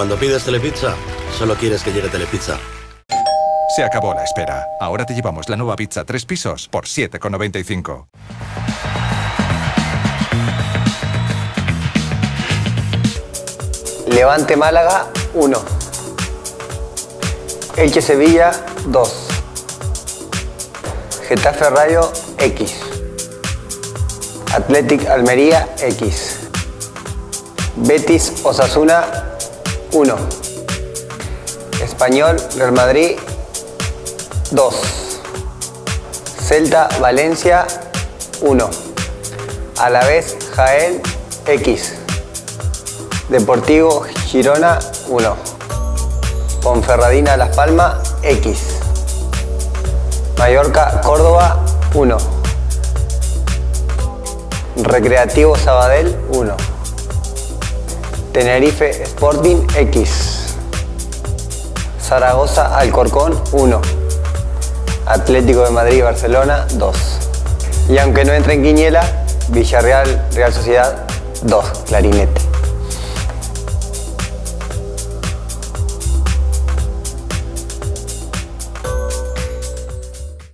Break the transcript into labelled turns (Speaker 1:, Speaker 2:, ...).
Speaker 1: cuando pides Telepizza, solo quieres que llegue Telepizza.
Speaker 2: Se acabó la espera. Ahora te llevamos la nueva pizza tres pisos por 7,95.
Speaker 3: Levante Málaga 1. Elche Sevilla 2. Getafe Rayo X. Athletic Almería X. Betis Osasuna 1. Español Real Madrid 2. Celta Valencia 1. Alavés Jaén X. Deportivo Girona 1. Ponferradina Las Palmas X. Mallorca Córdoba 1. Recreativo Sabadell 1. Tenerife Sporting X. Zaragoza Alcorcón 1. Atlético de Madrid Barcelona 2. Y aunque no entre en Quiñela, Villarreal Real Sociedad 2, clarinete.